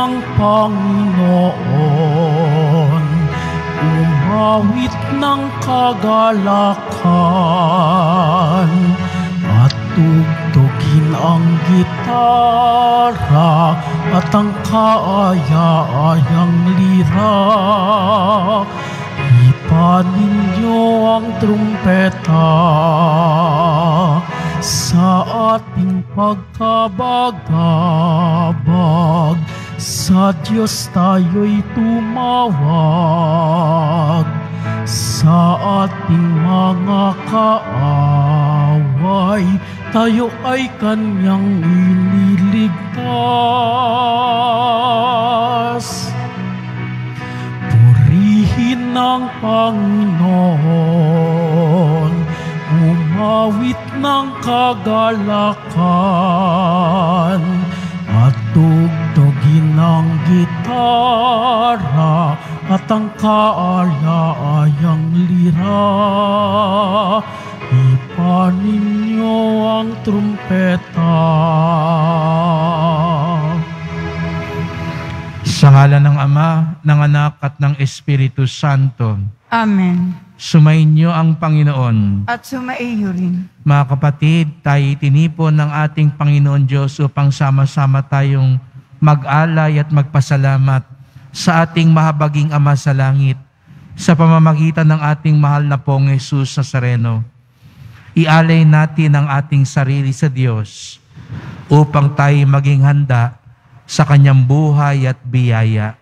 ng Panginoon, umawit ng kagalakan, at tugtugin ang gitara at ang kaaya-ayang lira. Ipanin niyo ang trumpeta sa ating pagkabagabag. Sa Diyos tayo'y tumawag sa ating mga kaaway. Tayo ay kanyang ililigtas. Purihin ng Panginoon, umawit ng kagalakan, at tugtugin ng gitara at ang kaaya-ayang lira. Ipanin niyo ang trumpeta. Sa ngalan ng Ama, ng Anak at ng Espiritu Santo, Amen. sumainyo ang Panginoon. At sumaiyo rin. Mga kapatid, tayo tinipon ng ating Panginoon Diyos upang sama-sama tayong mag-alay at magpasalamat sa ating mahabaging Ama sa langit sa pamamagitan ng ating mahal na pong Jesus Nazareno. Ialay natin ang ating sarili sa Diyos upang tayo maging handa sa Kanyang buhay at biyaya.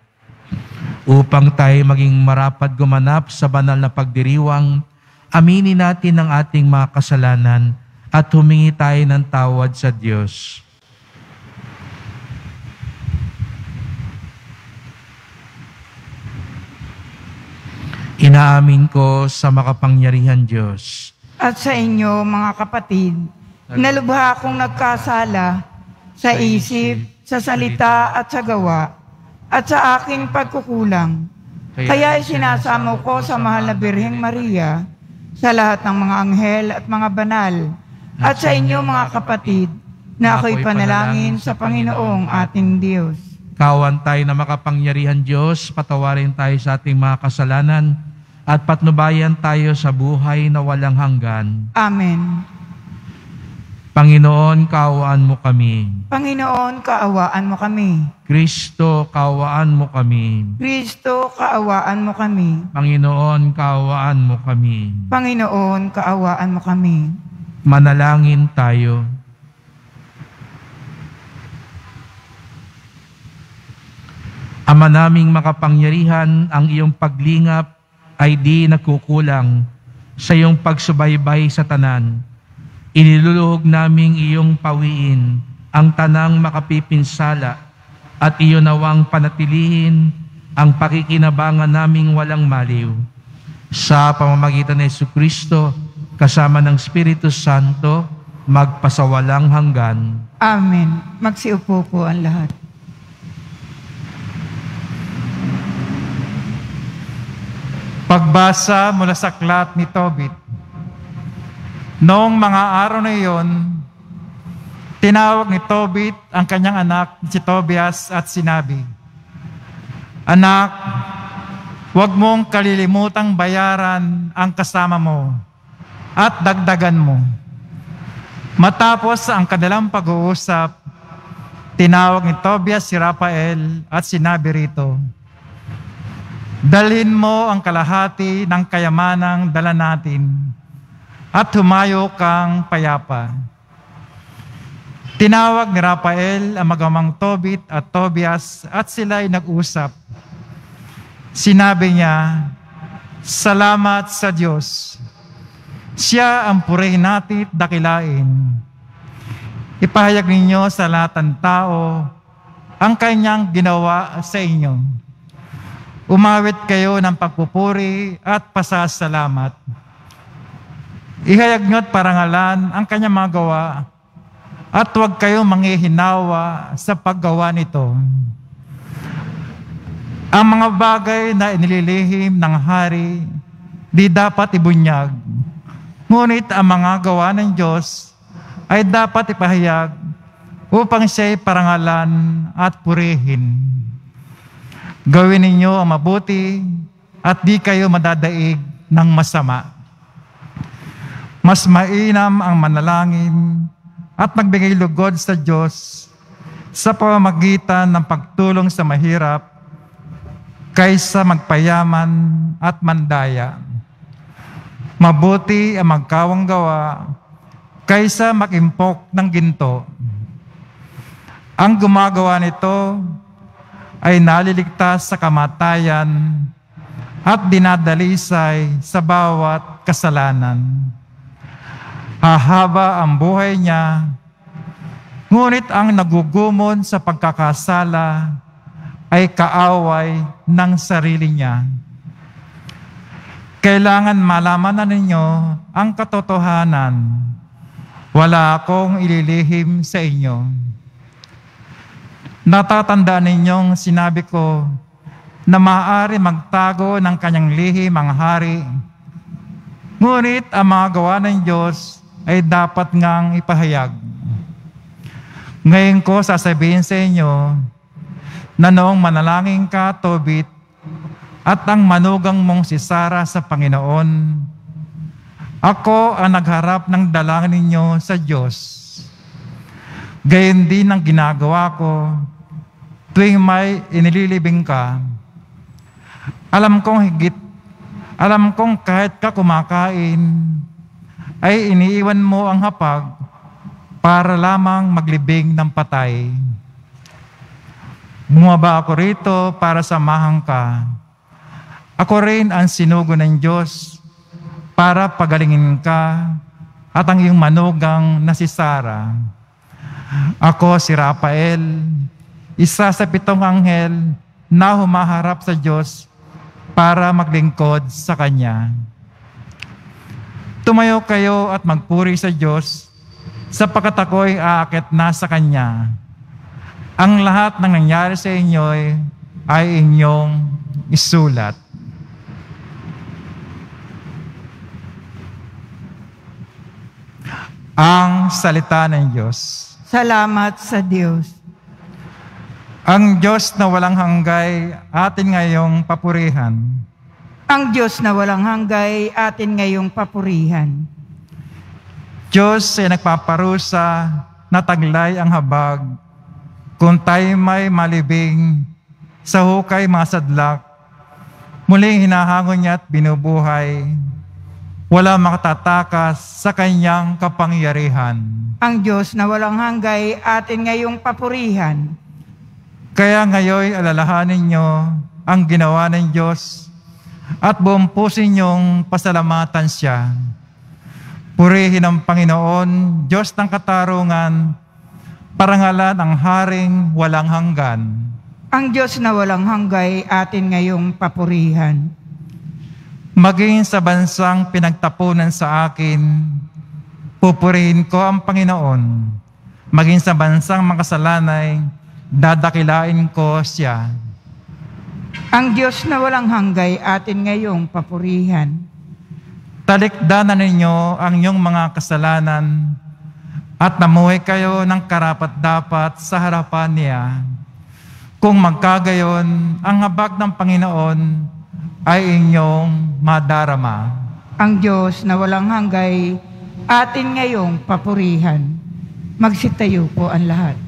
Upang tayo maging marapat gumanap sa banal na pagdiriwang, aminin natin ang ating mga kasalanan at humingi tayo ng tawad sa Diyos. Inaamin ko sa makapangyarihan Diyos At sa inyo, mga kapatid, nalubha akong nagkasala sa isip, sa salita at sa gawa, at sa aking pagkukulang. Kaya isinasamo ko sa mahal na Birheng Maria, sa lahat ng mga anghel at mga banal, at sa inyo mga kapatid, na ako'y panalangin sa Panginoong ating Diyos. Kawan tayo na makapangyarihan Diyos, patawarin tayo sa ating mga kasalanan at patnubayan tayo sa buhay na walang hanggan. Amen. Panginoon, kaawaan mo kami. Panginoon, kaawaan mo kami. Kristo, kaawaan mo kami. Kristo, kaawaan mo kami. Panginoon, kaawaan mo kami. Panginoon, kaawaan mo kami. Manalangin tayo. Ama naming makapangyarihan, ang iyong paglingap ay di nagkukulang sa iyong pagsubaybay sa tanan. Iniluluhog naming iyong pawiin ang tanang makapipinsala at iyo nawang panatilihin ang pakikinabangan naming walang maliw. Sa pamamagitan ni Yesu Kristo, kasama ng Espiritu Santo, magpasawalang hanggan. Amen. Magsiupo po ang lahat. Pagbasa mula sa aklat ni Tobit. Noong mga araw na iyon, tinawag ni Tobit ang kanyang anak si Tobias at sinabi, Anak, huwag mong kalilimutang bayaran ang kasama mo at dagdagan mo. Matapos ang kanilang pag-uusap, tinawag ni Tobias si Rafael at sinabi rito, Dalhin mo ang kalahati ng kayamanang dala natin at humayo kang payapa. Tinawag ni Rafael ang magamang Tobit at Tobias at sila ay nag-usap. Sinabi niya, Salamat sa Diyos. Siya ang purihin natin at dakilain. Ipahayag ninyo sa lahat ng tao ang kanyang ginawa sa inyo. Umawit kayo ng pagpupuri at pasasalamat. Ihayag nyo at parangalan ang kanyang mga gawa at huwag kayong manghihinawa sa paggawa nito. Ang mga bagay na inililihim ng hari, di dapat ibunyag. Ngunit ang mga gawa ng Diyos ay dapat ipahayag upang siya'y parangalan at purihin. Gawin ninyo ang mabuti at di kayo madadaig ng masama. Mas mainam ang manalangin at magbigay lugod sa Diyos sa pamamagitan ng pagtulong sa mahirap kaysa magpayaman at mandaya. Mabuti ang magkawang gawa kaysa makimpok ng ginto. Ang gumagawa nito ay naliligtas sa kamatayan at dinadalisay sa bawat kasalanan. Hahaba ang buhay niya, ngunit ang nagugumon sa pagkakasala ay kaaway ng sarili niya. Kailangan malaman na ninyo ang katotohanan. Wala akong ililihim sa inyo. Natatandaan ninyong sinabi ko na maaari magtago ng kanyang lihim ang hari. Ngunit ang mga gawa ng Diyos ay dapat ngang ipahayag. Ngayon ko sasabihin sa inyo na noong manalangin ka, Tobit, at ang manugang mong si Sarah sa Panginoon, ako ang nagharap ng dalangin ninyo sa Diyos. Gayon din ang ginagawa ko tuwing may inililibing ka. Alam kong higit, alam kong kahit ka kumakain, ay iniiwan mo ang hapag para lamang maglibing ng patay. Bumaba ako rito para samahan ka. Ako rin ang sinugo ng Diyos para pagalingin ka at ang iyong manugang na si Sara. Ako si Rafael, isa sa pitong anghel na humaharap sa Diyos para maglingkod sa Kanya. Tumayo kayo at magpuri sa Diyos sapagkat ako'y aakit na sa Kanya. Ang lahat ng nangyari sa inyo ay inyong isulat. Ang salita ng Diyos. Salamat sa Diyos. Ang Diyos na walang hanggay atin ngayong papurihan. Ang Diyos na walang hanggay atin ngayong papurihan. Diyos ay nagpaparusa na taglay ang habag kung tayo may malibing sa hukay masadlak, muling hinahangon niya at binubuhay, wala makatatakas sa kanyang kapangyarihan. Ang Diyos na walang hanggay atin ngayong papurihan. Kaya ngayon alalahanin niyo ang ginawa ng Diyos at buong pusin niyong pasalamatan siya. Purihin ang Panginoon, Diyos ng katarungan, parangalan ang haring walang hanggan. Ang Diyos na walang hanggay atin ngayong papurihan. Maging sa bansang pinagtapunan sa akin, pupurihin ko ang Panginoon. Maging sa bansang makasalanay, dadakilain ko siya. Ang Diyos na walang hanggay atin ngayong papurihan. Talikdanan ninyo ang inyong mga kasalanan at namuhay kayo ng karapat-dapat sa harapan niya. Kung magkagayon, ang habag ng Panginoon ay inyong madarama. Ang Diyos na walang hanggay atin ngayong papurihan. Magsitayo po ang lahat.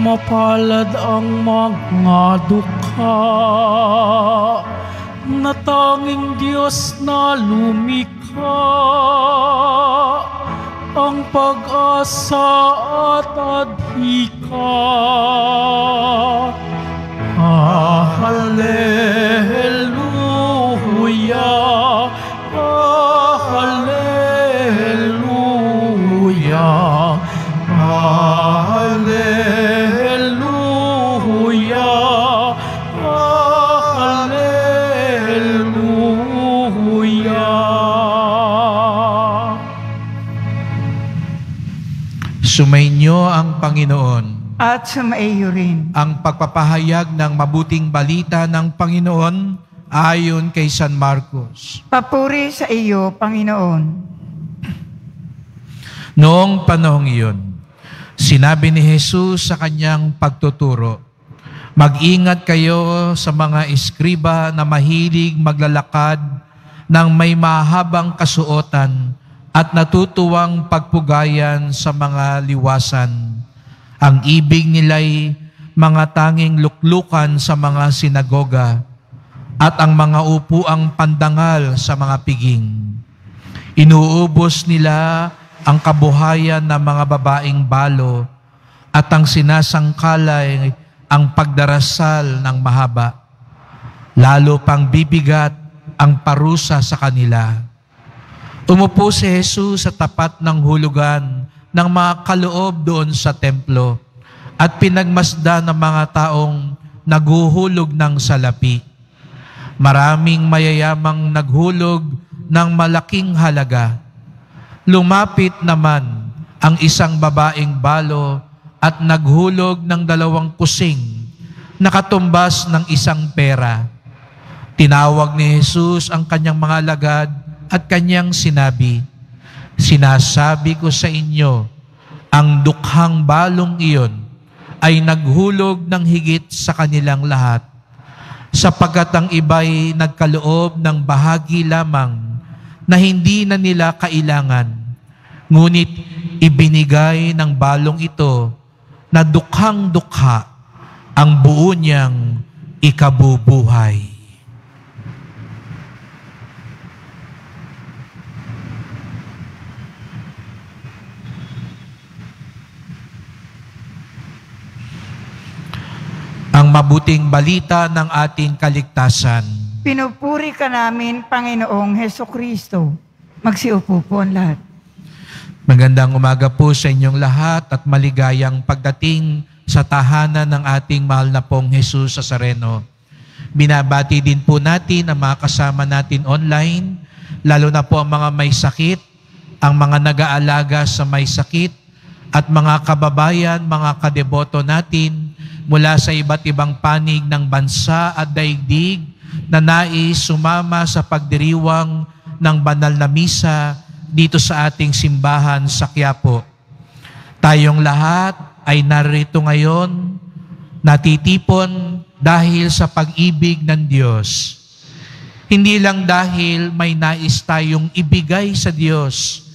Mapalad ang mga dukha na tanging Diyos na lumikha ang pag-asa at adhika. Ah, Sumainyo ang Panginoon. at sumaiyo rin. Ang pagpapahayag ng mabuting balita ng Panginoon ayon kay San Marcos. Papuri sa iyo, Panginoon. Noong panahong iyon, sinabi ni Jesus sa kanyang pagtuturo, Mag-ingat kayo sa mga eskriba na mahilig maglalakad ng may mahabang kasuotan at natutuwang pagpugayan sa mga liwasan. Ang ibig nila'y mga tanging luklukan sa mga sinagoga at ang mga upuang pandangal sa mga piging. Inuubos nila ang kabuhayan ng mga babaeng balo at ang sinasangkalay ang pagdarasal ng mahaba. Lalo pang bibigat ang parusa sa kanila. Umupo si Jesus sa tapat ng hulugan ng mga kaloob doon sa templo at pinagmasda ng mga taong naguhulog ng salapi. Maraming mayayamang naghulog ng malaking halaga. Lumapit naman ang isang babaeng balo at naghulog ng dalawang kusing nakatumbas ng isang pera. Tinawag ni Jesus ang kanyang mga lagad at kanyang sinabi, Sinasabi ko sa inyo, ang dukhang balong iyon ay naghulog ng higit sa kanilang lahat, sapagkat ang iba'y nagkaloob ng bahagi lamang na hindi na nila kailangan, ngunit ibinigay ng balong ito na dukhang dukha ang buo niyang ikabubuhay. Ang mabuting balita ng ating kaligtasan. Pinupuri ka namin, Panginoong Heso Kristo. Magsiupo po ang lahat. Magandang umaga po sa inyong lahat at maligayang pagdating sa tahanan ng ating mahal na pong Jesus sa Sareno. Binabati din po natin ang mga kasama natin online, lalo na po ang mga may sakit, ang mga nag-aalaga sa may sakit, at mga kababayan, mga kadeboto natin mula sa iba't ibang panig ng bansa at daigdig na nais sumama sa pagdiriwang ng banal na misa dito sa ating simbahan sa Quiapo. Tayong lahat ay narito ngayon, natitipon dahil sa pag-ibig ng Diyos. Hindi lang dahil may nais tayong ibigay sa Diyos,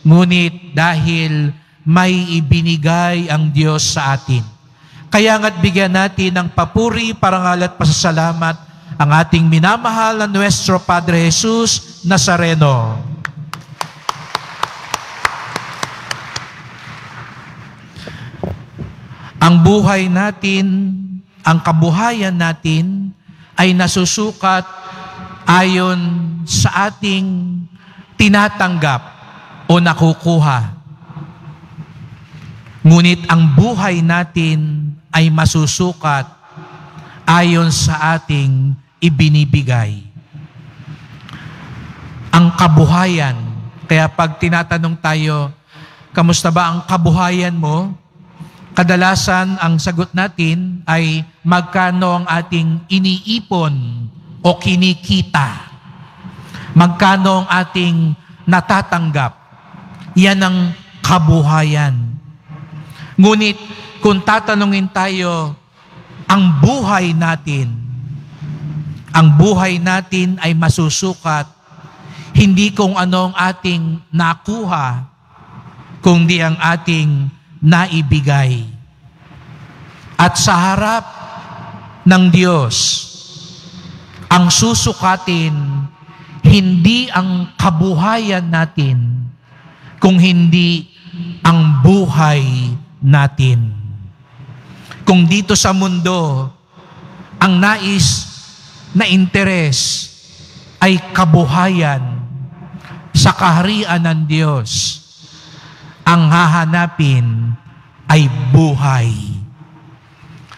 ngunit dahil may ibinigay ang Diyos sa atin. Kaya nga't bigyan natin ng papuri, parangal at pasasalamat ang ating minamahal na Nuestro Padre Jesus Nazareno. Ang buhay natin, ang kabuhayan natin ay nasusukat ayon sa ating tinatanggap o nakukuha. Ngunit ang buhay natin ay masusukat ayon sa ating ibinibigay. Ang kabuhayan, kaya pag tinatanong tayo, kamusta ba ang kabuhayan mo? Kadalasan ang sagot natin ay magkano ang ating iniipon o kinikita. Magkano ang ating natatanggap. Yan ang kabuhayan. Ngunit kung tatanungin tayo, ang buhay natin, ang buhay natin ay masusukat hindi kung ano ang ating nakuha, kundi ang ating naibigay. At sa harap ng Diyos, ang susukatin hindi ang kabuhayan natin, kung hindi ang buhay natin. Kung dito sa mundo, ang nais na interes ay kabuhayan sa kaharian ng Diyos, ang hahanapin ay buhay.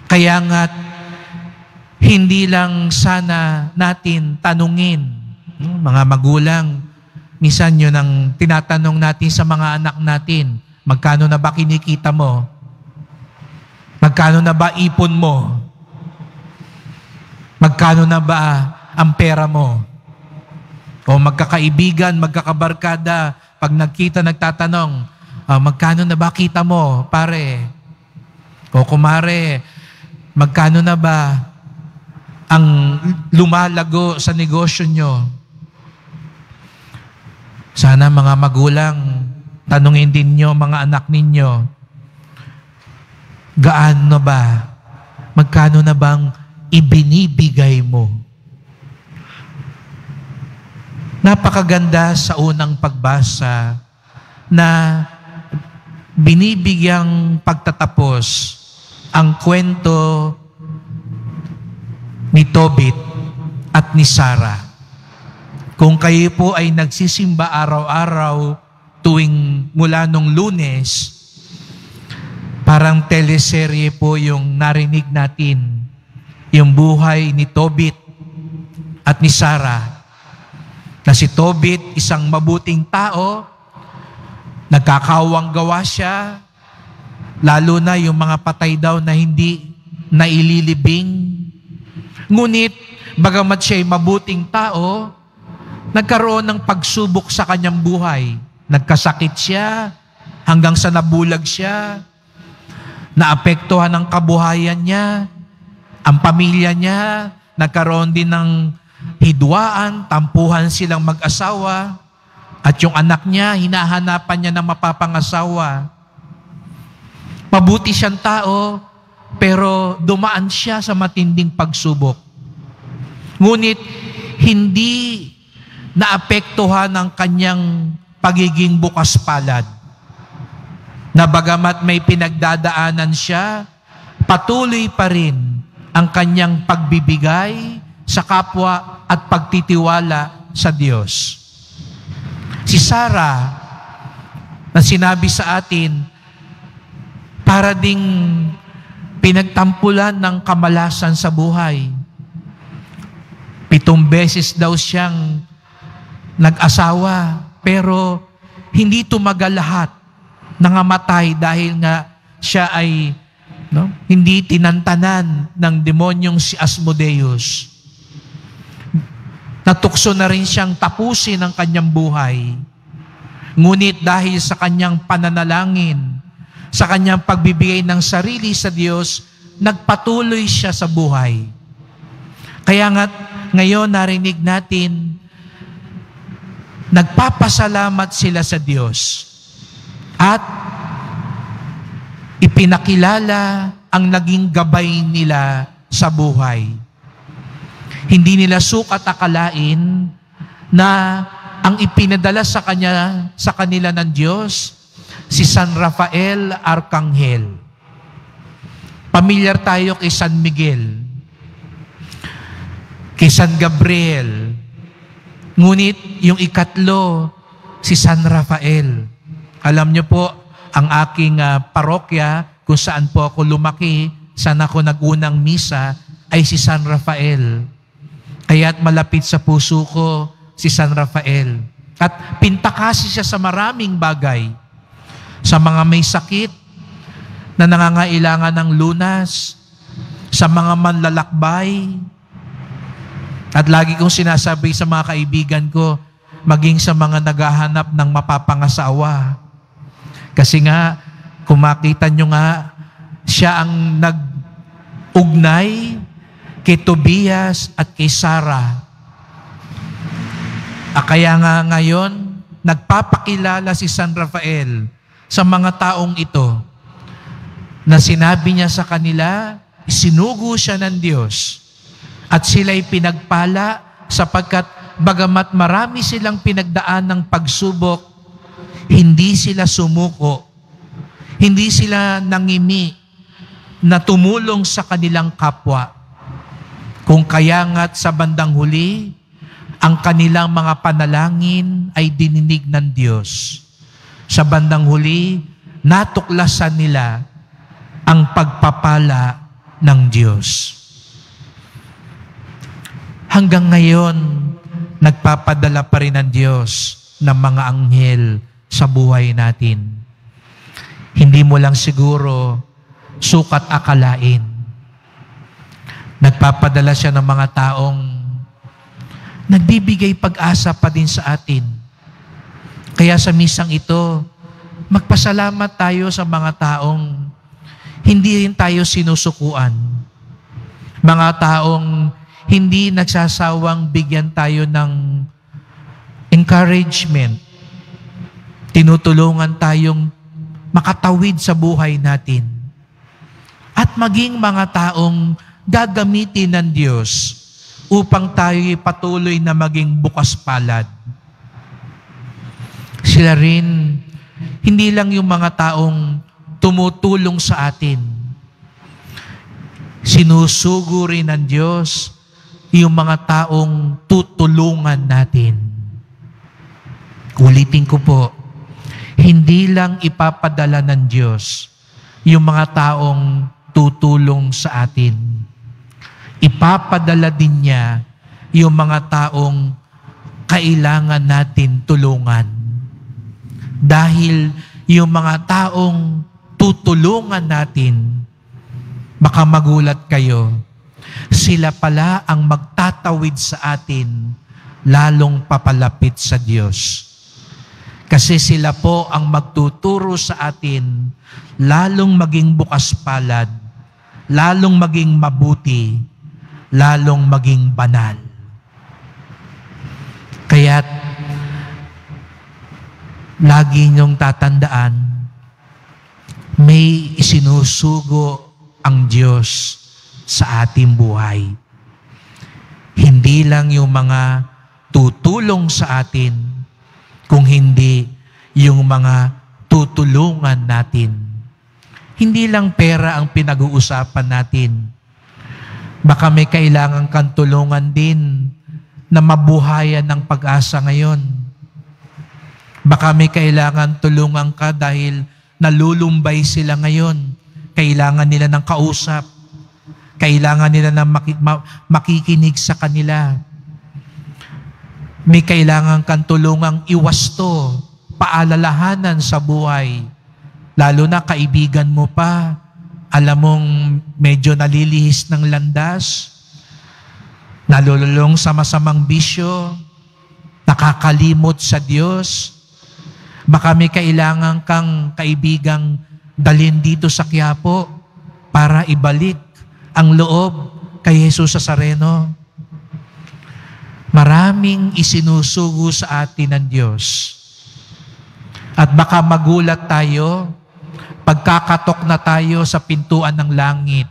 Kaya nga, hindi lang sana natin tanungin, hmm, mga magulang, minsan yun ang tinatanong natin sa mga anak natin, Magkano na ba kinikita mo? Magkano na ba ipon mo? Magkano na ba ang pera mo? O magkakaibigan, magkakabarkada, pag nagkita, nagtatanong, "Ah, magkano na ba kita mo, pare? O kumare, magkano na ba ang lumalago sa negosyo nyo? Sana mga magulang, tanungin din nyo mga anak ninyo, gaano ba, magkano na bang ibinibigay mo? Napakaganda sa unang pagbasa na binibigyang pagtatapos ang kwento ni Tobit at ni Sarah. Kung kayo po ay nagsisimba araw-araw tuwing mula nung lunes, parang teleserye po yung narinig natin, yung buhay ni Tobit at ni Sarah na si Tobit, isang mabuting tao, nagkakawang gawa siya, lalo na yung mga patay daw na hindi naililibing. Ngunit, bagamat siya'y mabuting tao, nagkaroon ng pagsubok sa kanyang buhay. Nagkasakit siya, hanggang sa nabulag siya, naapektuhan ang kabuhayan niya, ang pamilya niya, nagkaroon din ng hidwaan, tampuhan silang mag-asawa, at yung anak niya, hinahanapan niya ng mapapangasawa. Mabuti siyang tao, pero dumaan siya sa matinding pagsubok. Ngunit, hindi naapektuhan ang kanyang pagiging bukas palad. Na bagamat may pinagdadaanan siya, patuloy pa rin ang kanyang pagbibigay sa kapwa at pagtitiwala sa Diyos. Si Sarah, na sinabi sa atin, para ding pinagtampulan ng kamalasan sa buhay. Pitong beses daw siyang nag-asawa, pero hindi tumagal lahat. Nangamatay dahil nga siya ay no, hindi tinantanan ng demonyong si Asmodeus. Natukso na rin siyang tapusin ang kanyang buhay. Ngunit dahil sa kanyang pananalangin, sa kanyang pagbibigay ng sarili sa Diyos, nagpatuloy siya sa buhay. Kaya nga ngayon narinig natin, nagpapasalamat sila sa Diyos at ipinakilala ang naging gabay nila sa buhay. Hindi nila sukat akalain na ang ipinadala sa kanya sa kanila ng Diyos si San Rafael Arcangel. Pamilyar tayo kay San Miguel, kay San Gabriel. Ngunit yung ikatlo, si San Rafael. Alam niyo po, ang aking uh, parokya, kung saan po ako lumaki, saan ako nagunang misa, ay si San Rafael. Kaya't malapit sa puso ko si San Rafael. At pintakasi siya sa maraming bagay. Sa mga may sakit na nangangailangan ng lunas, sa mga manlalakbay. At lagi kong sinasabi sa mga kaibigan ko, maging sa mga naghahanap ng mapapangasawa. Kasi nga, kung makita nyo nga, siya ang nag-ugnay kay Tobias at kay Sarah. Ah, kaya nga ngayon, nagpapakilala si San Rafael sa mga taong ito na sinabi niya sa kanila, sinugo siya ng Diyos at sila'y pinagpala sapagkat bagamat marami silang pinagdaan ng pagsubok, hindi sila sumuko, hindi sila nangimi na tumulong sa kanilang kapwa. Kung kaya nga't sa bandang huli, ang kanilang mga panalangin ay dininig ng Diyos. Sa bandang huli, natuklasan nila ang pagpapala ng Diyos. Hanggang ngayon, nagpapadala pa rin ang Diyos ng mga anghel sa buhay natin. Hindi mo lang siguro sukat akalain. Nagpapadala siya ng mga taong nagbibigay pag-asa pa din sa atin. Kaya sa misang ito, magpasalamat tayo sa mga taong hindi rin tayo sinusukuan. Mga taong hindi nagsasawang bigyan tayo ng encouragement. Tinutulungan tayong makatawid sa buhay natin. At maging mga taong gagamitin ng Diyos upang tayo patuloy na maging bukas palad. Sila rin, hindi lang yung mga taong tumutulong sa atin. Sinusugo rin ng Diyos yung mga taong tutulungan natin. Ulitin ko po, hindi lang ipapadala ng Diyos yung mga taong tutulong sa atin. Ipapadala din niya yung mga taong kailangan natin tulungan. Dahil yung mga taong tutulungan natin, baka magulat kayo, sila pala ang magtatawid sa atin lalong papalapit sa Diyos. Kasi sila po ang magtuturo sa atin lalong maging bukas palad, lalong maging mabuti, lalong maging banal. Kaya't lagi niyong tatandaan, may isinusugo ang Diyos sa ating buhay. Hindi lang yung mga tutulong sa atin, kung hindi yung mga tutulungan natin. Hindi lang pera ang pinag-uusapan natin. Baka may kailangan kang tulungan din na mabuhayan ng pag-asa ngayon. Baka may kailangan tulungan ka dahil nalulumbay sila ngayon. Kailangan nila ng kausap kailangan nila na maki- ma- makikinig sa kanila. May kailangan kang tulungang iwasto, paalalahanan sa buhay. Lalo na kaibigan mo pa, alam mong medyo nalilihis ng landas, nalululong sa masamang bisyo, nakakalimot sa Diyos. Baka may kailangan kang kaibigang dalhin dito sa Quiapo para ibalik ang loob kay Jesus sa Sareno. Maraming isinusugo sa atin ng Diyos. At baka magulat tayo, pagkakatok na tayo sa pintuan ng langit.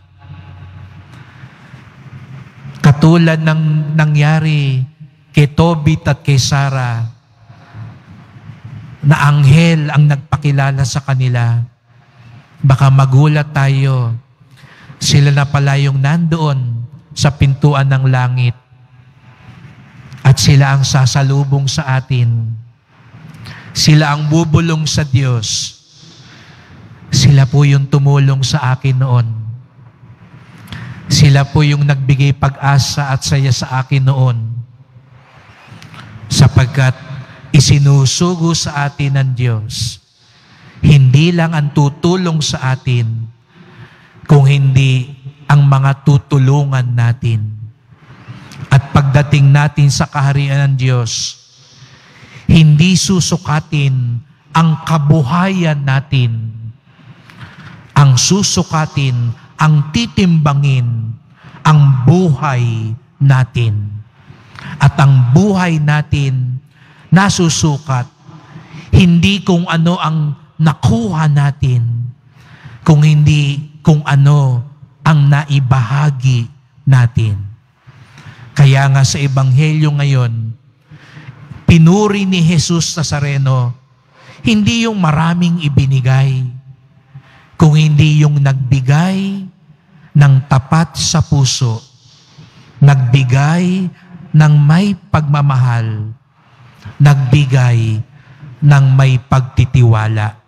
Katulad ng nangyari kay Tobit at kay Sarah, na anghel ang nagpakilala sa kanila. Baka magulat tayo, sila na pala yung nandoon sa pintuan ng langit. At sila ang sasalubong sa atin. Sila ang bubulong sa Diyos. Sila po yung tumulong sa akin noon. Sila po yung nagbigay pag-asa at saya sa akin noon. Sapagkat isinusugo sa atin ng Diyos. Hindi lang ang tutulong sa atin, kung hindi ang mga tutulungan natin. At pagdating natin sa kaharian ng Diyos, hindi susukatin ang kabuhayan natin. Ang susukatin, ang titimbangin, ang buhay natin. At ang buhay natin nasusukat, hindi kung ano ang nakuha natin, kung hindi kung ano ang naibahagi natin. Kaya nga sa Ebanghelyo ngayon, pinuri ni Jesus Nazareno, hindi yung maraming ibinigay, kung hindi yung nagbigay ng tapat sa puso, nagbigay ng may pagmamahal, nagbigay ng may pagtitiwala.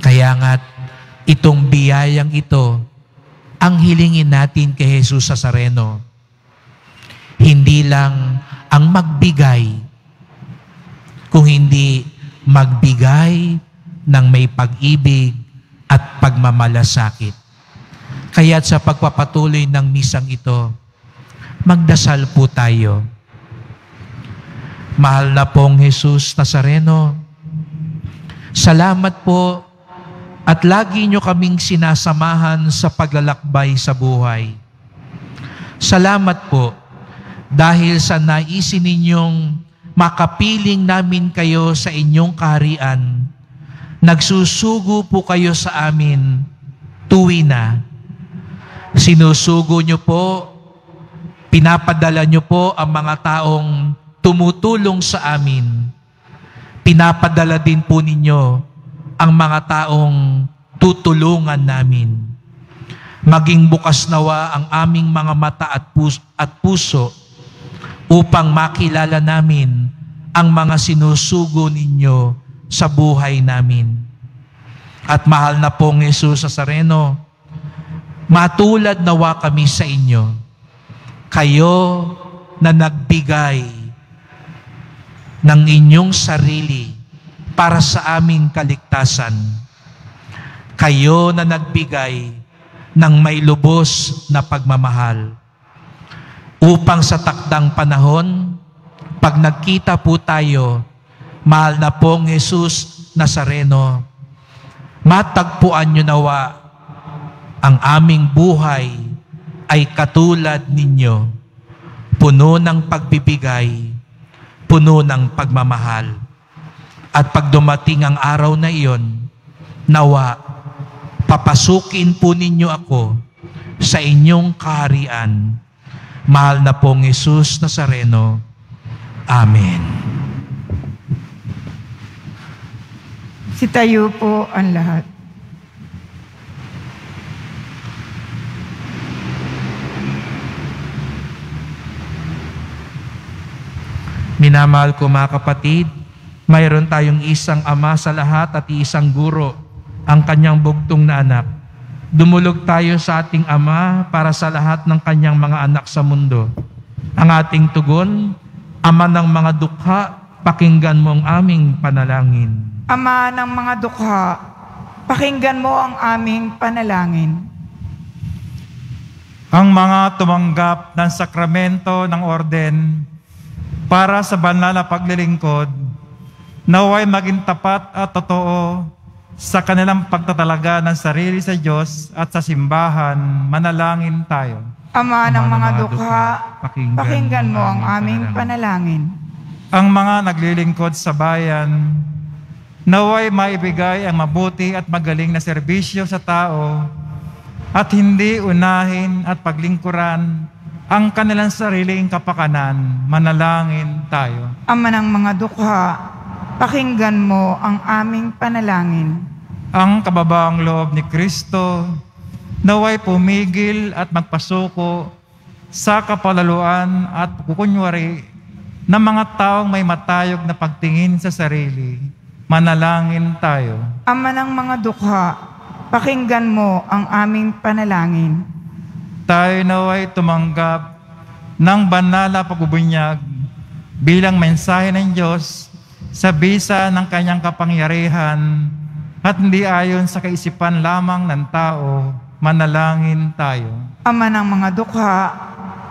Kaya nga't itong biyayang ito ang hilingin natin kay Jesus sa Sareno. Hindi lang ang magbigay, kung hindi magbigay ng may pag-ibig at pagmamalasakit. Kaya't sa pagpapatuloy ng misang ito, magdasal po tayo. Mahal na pong Jesus Nazareno, salamat po at lagi nyo kaming sinasamahan sa paglalakbay sa buhay. Salamat po dahil sa naisin ninyong makapiling namin kayo sa inyong kaharian. Nagsusugo po kayo sa amin tuwi na. Sinusugo nyo po, pinapadala nyo po ang mga taong tumutulong sa amin. Pinapadala din po ninyo ang mga taong tutulungan namin. Maging bukas nawa ang aming mga mata at puso, at puso upang makilala namin ang mga sinusugo ninyo sa buhay namin. At mahal na pong Jesus sa Sareno, matulad nawa kami sa inyo. Kayo na nagbigay ng inyong sarili para sa aming kaligtasan. Kayo na nagbigay ng may lubos na pagmamahal. Upang sa takdang panahon, pag nagkita po tayo, mahal na pong Jesus Nazareno, matagpuan nyo nawa ang aming buhay ay katulad ninyo, puno ng pagbibigay, puno ng pagmamahal. At pag dumating ang araw na iyon, nawa, papasukin po ninyo ako sa inyong kaharian. Mahal na pong Jesus Nazareno. Amen. Sitayo po ang lahat. Minamahal ko mga kapatid, mayroon tayong isang ama sa lahat at isang guro, ang kanyang bugtong na anak. Dumulog tayo sa ating ama para sa lahat ng kanyang mga anak sa mundo. Ang ating tugon, ama ng mga dukha, pakinggan mo ang aming panalangin. Ama ng mga dukha, pakinggan mo ang aming panalangin. Ang mga tumanggap ng sakramento ng orden para sa banal na paglilingkod, naway maging tapat at totoo sa kanilang pagtatalaga ng sarili sa Diyos at sa simbahan, manalangin tayo. Ama ng Ama mga dukha, pakinggan mo ang aming panalangin. Ang mga naglilingkod sa bayan, naway maibigay ang mabuti at magaling na serbisyo sa tao at hindi unahin at paglingkuran ang kanilang sariling kapakanan, manalangin tayo. Ama ng mga dukha, pakinggan mo ang aming panalangin. Ang kababaang loob ni Kristo, naway pumigil at magpasuko sa kapalaluan at kukunwari ng mga taong may matayog na pagtingin sa sarili. Manalangin tayo. Ama ng mga dukha, pakinggan mo ang aming panalangin. Tayo naway tumanggap ng banal na pagbubunyag bilang mensahe ng Diyos sa bisa ng kanyang kapangyarihan at hindi ayon sa kaisipan lamang ng tao, manalangin tayo. Ama ng mga dukha,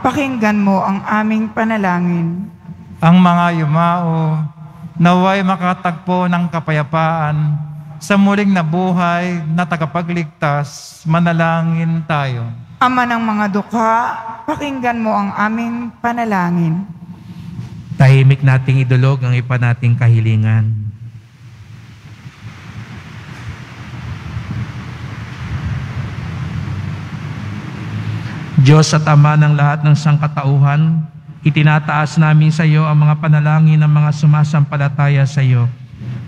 pakinggan mo ang aming panalangin. Ang mga yumao, naway makatagpo ng kapayapaan sa muling nabuhay na tagapagligtas, manalangin tayo. Ama ng mga dukha, pakinggan mo ang aming panalangin. Tahimik nating idulog ang ipa nating kahilingan. Diyos at Ama ng lahat ng sangkatauhan, itinataas namin sa iyo ang mga panalangin ng mga sumasampalataya sa iyo.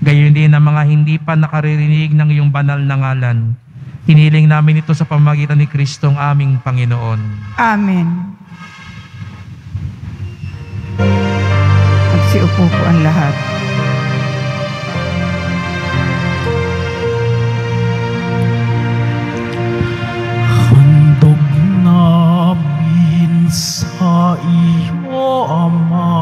Gayon din ang mga hindi pa nakaririnig ng iyong banal na ngalan. Hiniling namin ito sa pamagitan ni Kristong aming Panginoon. Amen. Magsiupo po ang lahat. Handog namin sa iyo, Ama,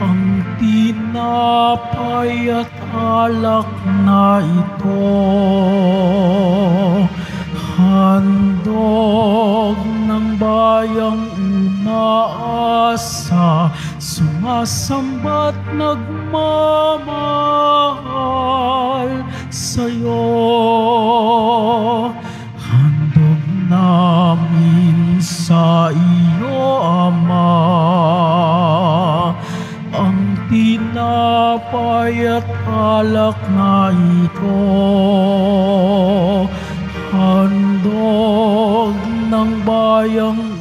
ang tin tinapay at alak na ito Handog ng bayang umaasa Sumasamba't nagmamahal sa'yo. Handog namin sa iyo, Ama. Ang tinapay at alak na ito Handog ng bayang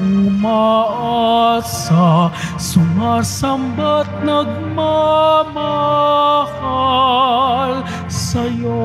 umaasa Sumasamba't nagmamahal sa'yo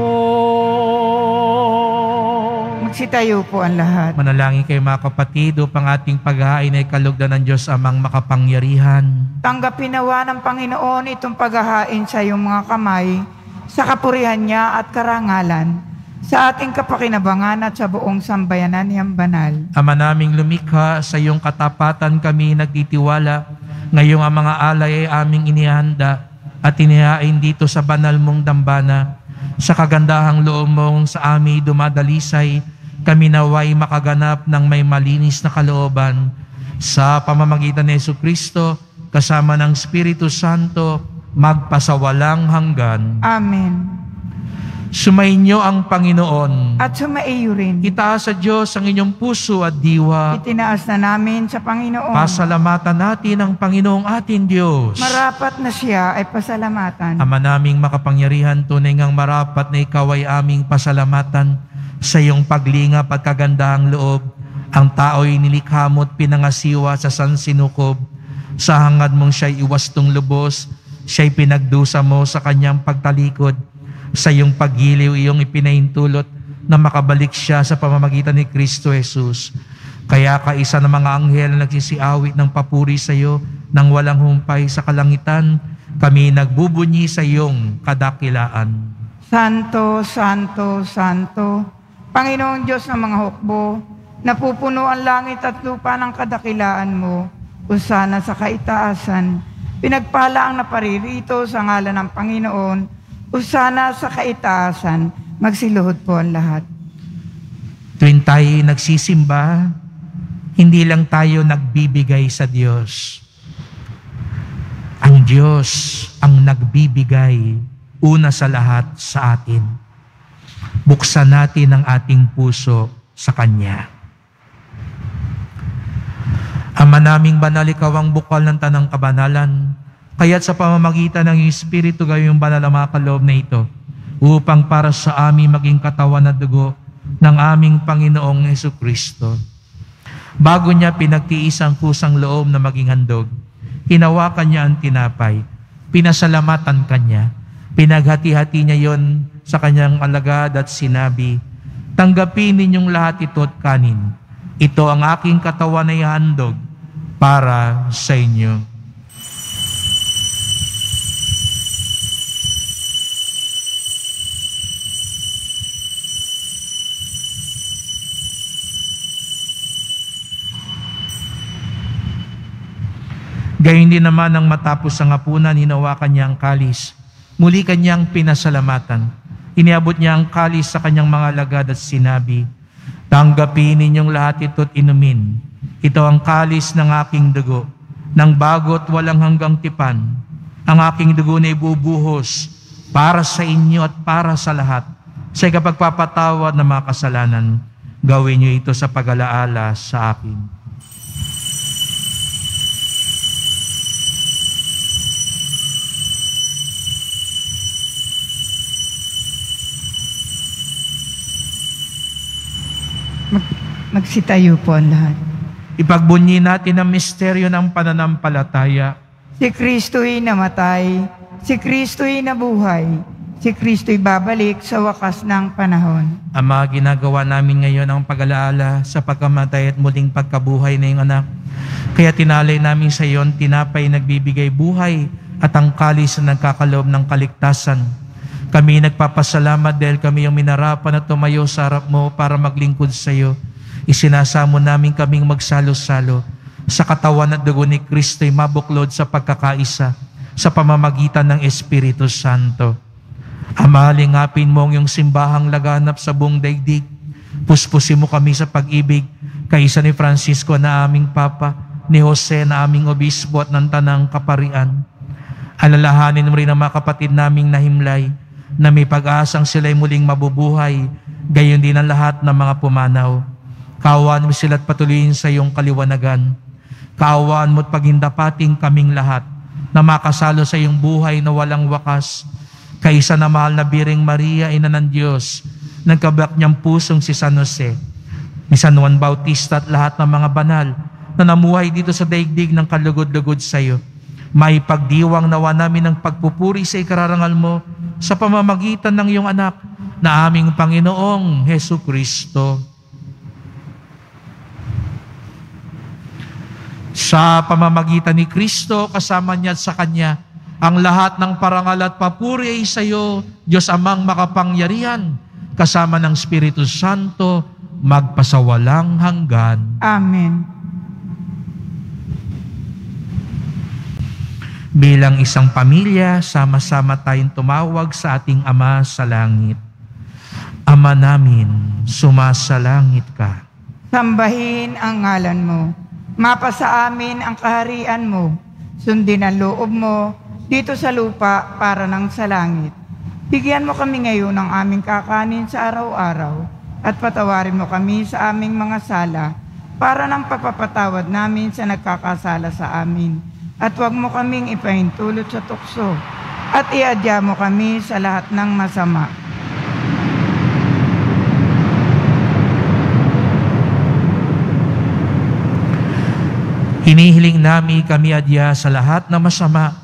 Magsitayo po ang lahat. Manalangin kayo mga kapatid upang ating paghahain ay kalugdan ng Diyos amang makapangyarihan. Tanggapin nawa ng Panginoon itong paghahain sa iyong mga kamay sa kapurihan niya at karangalan sa ating kapakinabangan at sa buong sambayanan niyang banal. Ama naming lumikha, sa iyong katapatan kami nagtitiwala. Ngayong ang mga alay ay aming inihanda at inihain dito sa banal mong dambana. Sa kagandahang loob mong sa amin dumadalisay, kami naway makaganap ng may malinis na kalooban. Sa pamamagitan ni Yesu Kristo, kasama ng Espiritu Santo, magpasawalang hanggan. Amen. Sumainyo ang Panginoon. At sumaiyo rin. Itaas sa Diyos ang inyong puso at diwa. Itinaas na namin sa Panginoon. Pasalamatan natin ang Panginoong ating Diyos. Marapat na siya ay pasalamatan. Ama naming makapangyarihan, tunay ngang marapat na ikaw ay aming pasalamatan sa iyong paglingap at kagandahang loob. Ang tao'y nilikha mo at pinangasiwa sa sansinukob. Sa hangad mong siya'y iwastong lubos, siya'y pinagdusa mo sa kanyang pagtalikod. Sa iyong paggiliw, iyong ipinahintulot na makabalik siya sa pamamagitan ni Kristo Jesus. Kaya kaisa ng mga anghel na nagsisiawit ng papuri sa iyo nang walang humpay sa kalangitan, kami nagbubunyi sa iyong kadakilaan. Santo, Santo, Santo, Panginoong Diyos ng mga hukbo, napupuno ang langit at lupa ng kadakilaan mo, usana sa kaitaasan, pinagpala ang naparirito sa ngalan ng Panginoon, usana sa kaitaasan, magsiluhod po ang lahat. Tuwing tayo nagsisimba, hindi lang tayo nagbibigay sa Diyos. Ang Diyos ang nagbibigay una sa lahat sa atin. Buksan natin ang ating puso sa Kanya. Ama naming banal, ikaw ang bukal ng tanang kabanalan. Kaya't sa pamamagitan ng iyong Espiritu gawing banal ang mga na ito upang para sa amin maging katawan at dugo ng aming Panginoong Yesu Kristo. Bago niya pinagtiis ang kusang loob na maging handog, hinawakan niya ang tinapay, pinasalamatan kanya, pinaghati-hati niya yon sa kanyang alagad at sinabi, Tanggapin ninyong lahat ito at kanin. Ito ang aking katawan na ihandog para sa inyo. Gayun din naman ang matapos ang hapunan, hinawakan niya ang kalis. Muli kanyang pinasalamatan. Iniabot niya ang kalis sa kanyang mga lagad at sinabi, Tanggapin ninyong lahat ito at inumin. Ito ang kalis ng aking dugo, ng bagot walang hanggang tipan. Ang aking dugo na ibubuhos para sa inyo at para sa lahat. Sa ikapagpapatawad ng mga kasalanan, gawin niyo ito sa pag-alaala sa akin. Magsitayo po ang lahat. Ipagbunyi natin ang misteryo ng pananampalataya. Si Kristo'y namatay, si Kristo'y nabuhay, si Kristo'y babalik sa wakas ng panahon. Ama, ginagawa namin ngayon ang pag-alaala sa pagkamatay at muling pagkabuhay na iyong anak. Kaya tinalay namin sa iyon, tinapay nagbibigay buhay at ang kalis na nagkakaloob ng kaligtasan. Kami nagpapasalamat dahil kami yung minarapan at tumayo sa harap mo para maglingkod sa iyo. Isinasamo namin kaming magsalo-salo sa katawan at dugo ni Kristo'y mabuklod sa pagkakaisa sa pamamagitan ng Espiritu Santo. Ama, lingapin mo ang iyong simbahang laganap sa buong daigdig. Puspusin mo kami sa pag-ibig kaysa ni Francisco na aming Papa, ni Jose na aming Obispo at ng Tanang Kaparian. Alalahanin mo rin ang mga kapatid naming nahimlay na may pag-asang sila'y muling mabubuhay, gayon din ang lahat ng mga pumanaw. Kaawaan mo sila at patuloyin sa iyong kaliwanagan. Kaawaan mo at pagindapating kaming lahat na makasalo sa iyong buhay na walang wakas. Kaysa na mahal na Biring Maria, Ina ng Diyos, nagkabak niyang pusong si San Jose, ni San Juan Bautista at lahat ng mga banal na namuhay dito sa daigdig ng kalugod-lugod sa iyo. May pagdiwang nawa namin ng pagpupuri sa ikararangal mo sa pamamagitan ng iyong anak na aming Panginoong Heso Kristo. Sa pamamagitan ni Kristo, kasama niya at sa Kanya, ang lahat ng parangal at papuri ay sa iyo, Diyos amang makapangyarihan, kasama ng Espiritu Santo, magpasawalang hanggan. Amen. Bilang isang pamilya, sama-sama tayong tumawag sa ating Ama sa langit. Ama namin, sumasalangit ka. Sambahin ang ngalan mo. Mapasa amin ang kaharian mo. Sundin ang loob mo dito sa lupa para ng sa langit. Bigyan mo kami ngayon ng aming kakanin sa araw-araw at patawarin mo kami sa aming mga sala para ng pagpapatawad namin sa nagkakasala sa amin. At huwag mo kaming ipahintulot sa tukso at iadya mo kami sa lahat ng masama. Hinihiling namin kami adya sa lahat ng masama,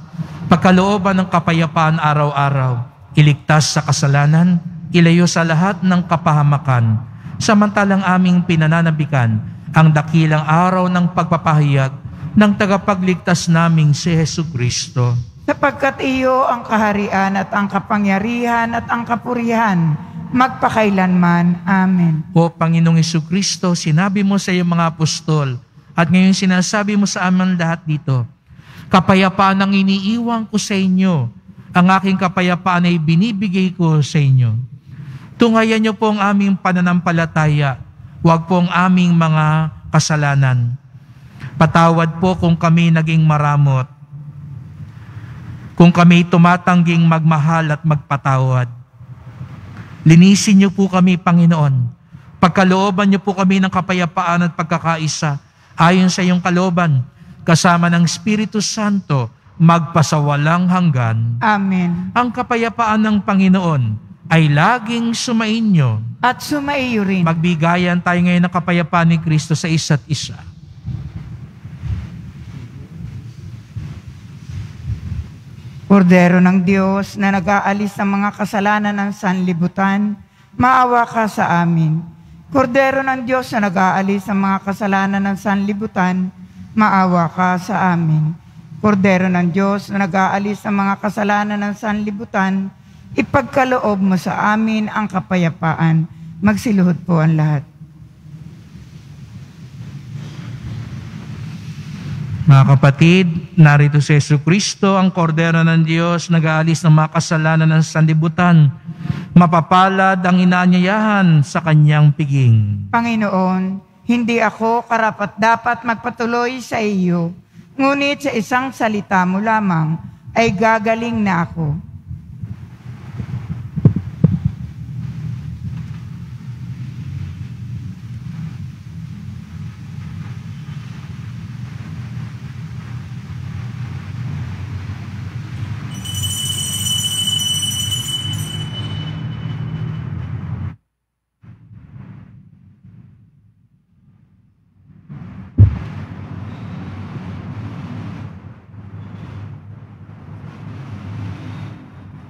pagkalooban ng kapayapaan araw-araw, iligtas sa kasalanan, ilayo sa lahat ng kapahamakan, samantalang aming pinananabikan ang dakilang araw ng pagpapahayag ng tagapagligtas naming si Heso Kristo. Sapagkat iyo ang kaharian at ang kapangyarihan at ang kapurihan, magpakailanman. Amen. O Panginoong Kristo, sinabi mo sa iyong mga apostol, at ngayon sinasabi mo sa amin lahat dito, kapayapaan ang iniiwan ko sa inyo, ang aking kapayapaan ay binibigay ko sa inyo. Tungayan niyo po ang aming pananampalataya, huwag po ang aming mga kasalanan. Patawad po kung kami naging maramot, kung kami tumatangging magmahal at magpatawad. Linisin niyo po kami, Panginoon. Pagkalooban niyo po kami ng kapayapaan at pagkakaisa ayon sa iyong kalooban, kasama ng Espiritu Santo, magpasawalang hanggan. Amen. Ang kapayapaan ng Panginoon ay laging sumainyo. At sumaiyo rin. Magbigayan tayo ngayon ng kapayapaan ni Kristo sa isa't isa. Kordero ng Diyos na nag-aalis ng mga kasalanan ng sanlibutan, maawa ka sa amin. Kordero ng Diyos na nag-aalis ng mga kasalanan ng sanlibutan, maawa ka sa amin. Kordero ng Diyos na nag-aalis ng mga kasalanan ng sanlibutan, ipagkaloob mo sa amin ang kapayapaan. Magsiluhod po ang lahat. Mga kapatid, narito si Yesu Kristo, ang kordero ng Diyos, nag-aalis ng mga kasalanan ng sanlibutan. Mapapalad ang inaanyayahan sa kanyang piging. Panginoon, hindi ako karapat dapat magpatuloy sa iyo, ngunit sa isang salita mo lamang ay gagaling na ako.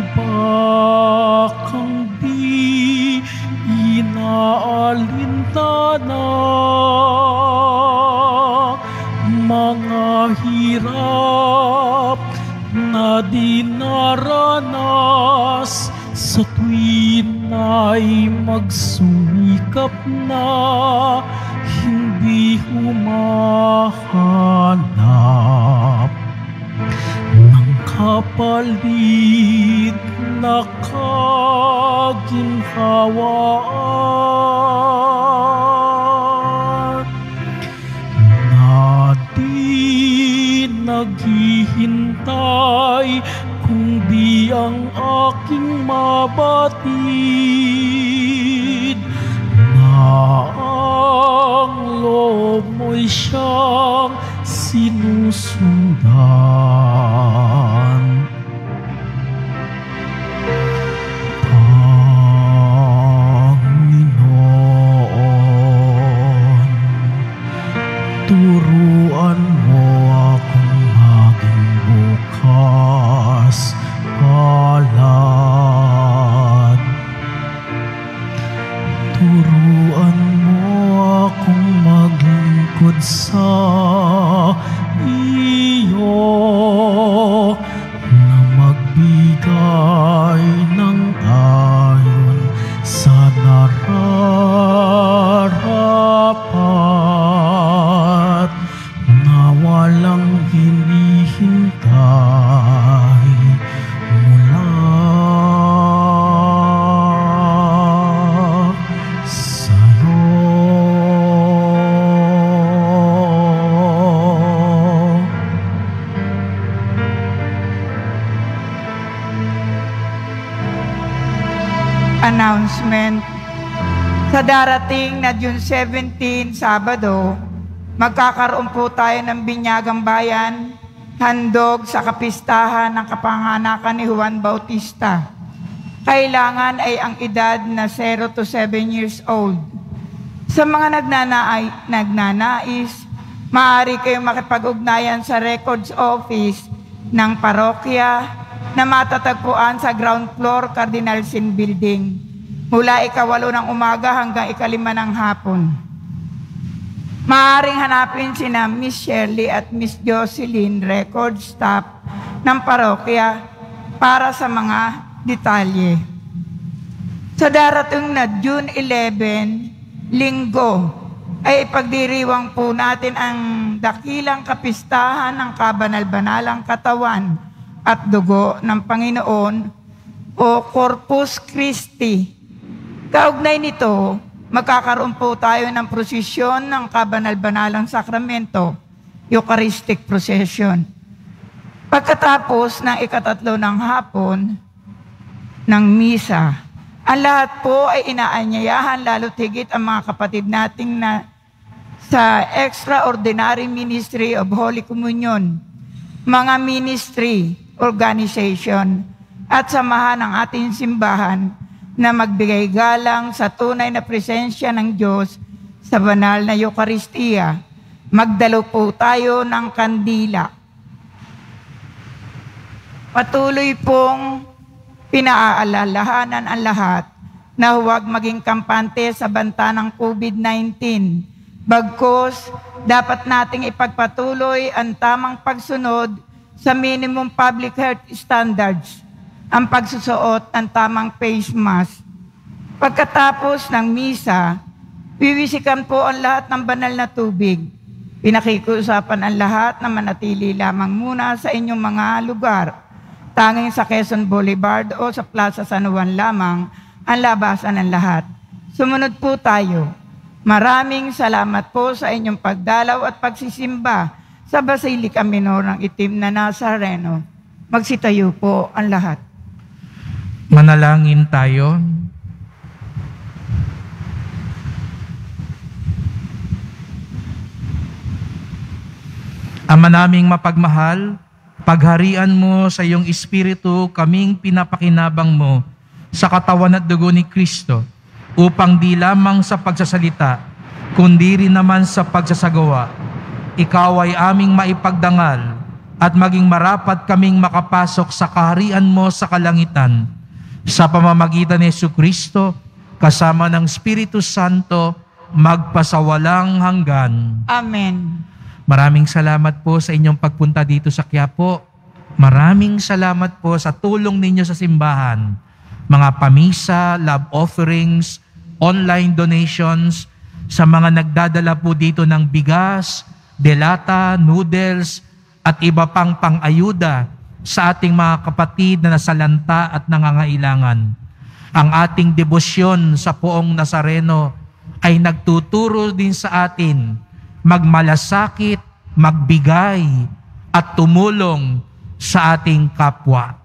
keep on sa darating na June 17, Sabado, magkakaroon po tayo ng binyagang bayan, handog sa kapistahan ng kapanganakan ni Juan Bautista. Kailangan ay ang edad na 0 to 7 years old. Sa mga nagnanai, nagnanais, maaari kayong makipag-ugnayan sa records office ng parokya na matatagpuan sa ground floor Cardinal Sin Building mula ikawalo ng umaga hanggang ikalima ng hapon. Maaring hanapin sina Miss Shirley at Miss Jocelyn record staff ng parokya para sa mga detalye. Sa darating na June 11, linggo, ay ipagdiriwang po natin ang dakilang kapistahan ng kabanal-banalang katawan at dugo ng Panginoon o Corpus Christi. Kaugnay nito, magkakaroon po tayo ng prosesyon ng kabanal-banalang sakramento, Eucharistic Procession. Pagkatapos ng ikatatlo ng hapon ng misa, ang lahat po ay inaanyayahan lalo tigit ang mga kapatid nating na sa Extraordinary Ministry of Holy Communion, mga ministry, organization, at samahan ng ating simbahan na magbigay galang sa tunay na presensya ng Diyos sa banal na Eucharistia. Magdalo po tayo ng kandila. Patuloy pong pinaaalalahanan ang lahat na huwag maging kampante sa banta ng COVID-19. Bagkus, dapat nating ipagpatuloy ang tamang pagsunod sa minimum public health standards, ang pagsusuot ng tamang face mask. Pagkatapos ng misa, wiwisikan po ang lahat ng banal na tubig. Pinakikiusapan ang lahat na manatili lamang muna sa inyong mga lugar. Tanging sa Quezon Boulevard o sa Plaza San Juan lamang ang labasan ng lahat. Sumunod po tayo. Maraming salamat po sa inyong pagdalaw at pagsisimba sa Basilica Minor ng Itim na Nazareno. Magsitayo po ang lahat. Manalangin tayo. Ama naming mapagmahal, pagharian mo sa iyong Espiritu kaming pinapakinabang mo sa katawan at dugo ni Kristo upang di lamang sa pagsasalita, kundi rin naman sa pagsasagawa, ikaw ay aming maipagdangal at maging marapat kaming makapasok sa kaharian mo sa kalangitan sa pamamagitan ni Yesu Kristo kasama ng Espiritu Santo, magpasawalang hanggan. Amen. Maraming salamat po sa inyong pagpunta dito sa Quiapo. Maraming salamat po sa tulong ninyo sa simbahan. Mga pamisa, love offerings, online donations, sa mga nagdadala po dito ng bigas, delata, noodles, at iba pang pang-ayuda sa ating mga kapatid na nasalanta at nangangailangan. Ang ating debosyon sa poong Nazareno ay nagtuturo din sa atin magmalasakit, magbigay, at tumulong sa ating kapwa.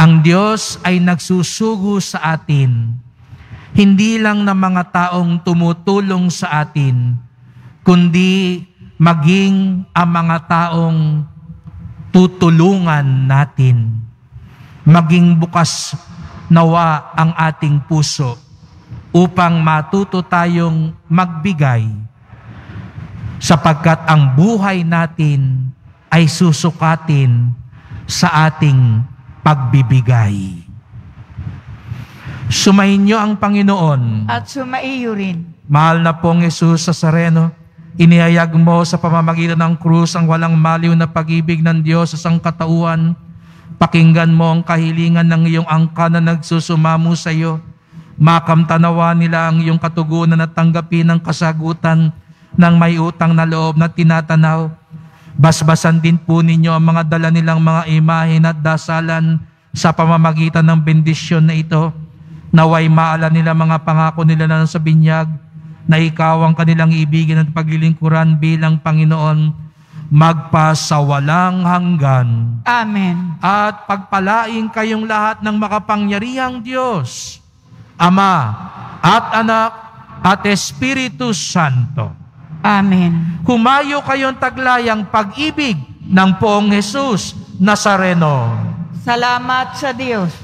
Ang Diyos ay nagsusugo sa atin hindi lang ng mga taong tumutulong sa atin, kundi maging ang mga taong tutulungan natin. Maging bukas nawa ang ating puso upang matuto tayong magbigay sapagkat ang buhay natin ay susukatin sa ating pagbibigay. Sumainyo ang Panginoon. At sumaiyo rin. Mahal na pong Jesus sa Sareno, inihayag mo sa pamamagitan ng krus ang walang maliw na pag-ibig ng Diyos sa sangkatauhan. Pakinggan mo ang kahilingan ng iyong angka na nagsusumamo sa iyo. Makamtanawa nila ang iyong katugunan at tanggapin ang kasagutan ng may utang na loob na tinatanaw. Basbasan din po ninyo ang mga dala nilang mga imahin at dasalan sa pamamagitan ng bendisyon na ito Naway maala nila mga pangako nila na sa binyag, na ikaw ang kanilang ibigin at paglilingkuran bilang Panginoon, magpasawalang hanggan. Amen. At pagpalaing kayong lahat ng makapangyarihang Diyos, Ama at Anak at Espiritu Santo. Amen. Humayo kayong taglayang pag-ibig ng poong Jesus Nazareno. Salamat sa Diyos.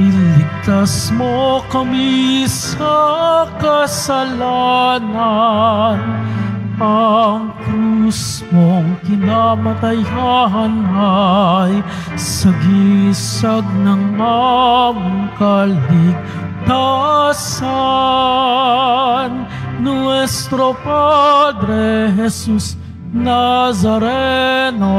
iligtas mo kami sa kasalanan. Ang krus mong kinamatayan ay sagisag ng aming kaligtasan. Nuestro Padre Jesus Nazareno,